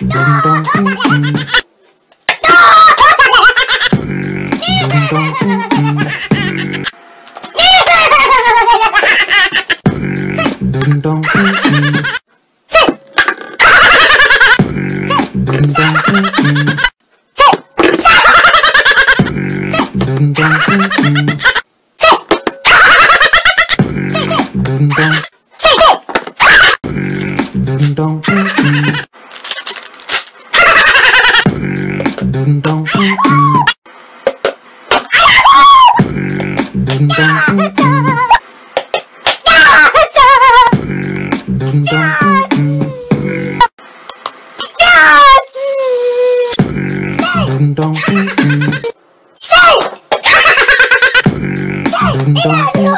Dun dun dun dun. don't dun dun. Dun dun dun dun dun.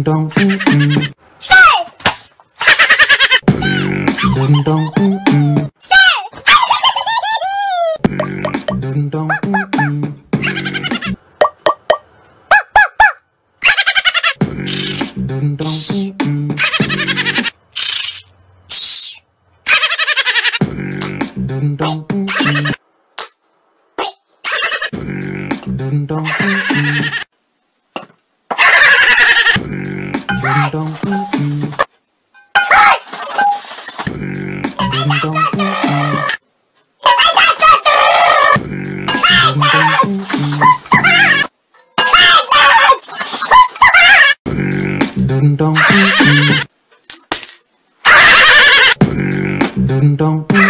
ding dong mm mm. ding dong mm mm. ding dong mm mm. ding dong mm. đông ừ ừ Đừng đông ừ ừ Đừng đông ừ ừ Đừng đông ừ ừ Đừng đông ừ ừ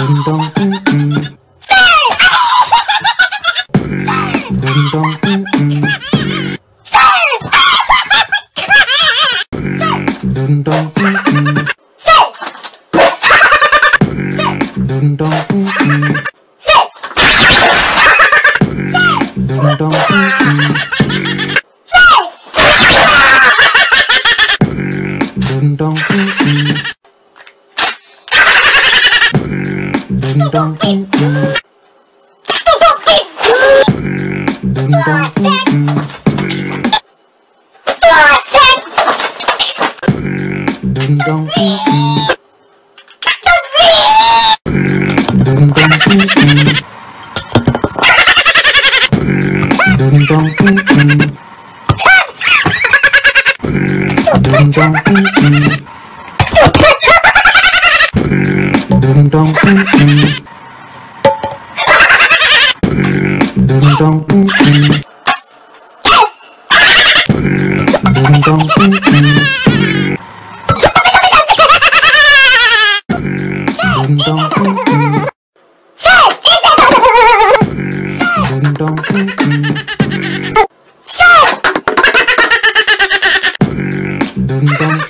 叮咚叮 Dum dum dum dum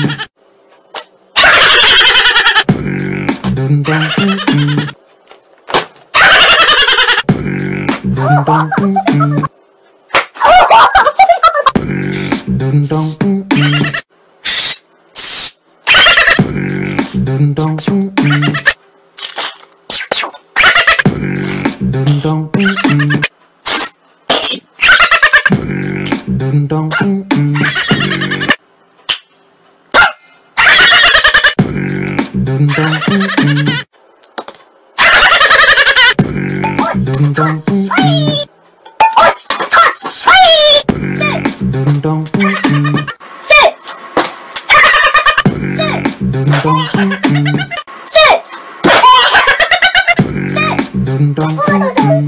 dun dun dun. Dun Dun dun Dun dun Dun dun dun dun. Dun dun dun. mm. 是，是，我不能走。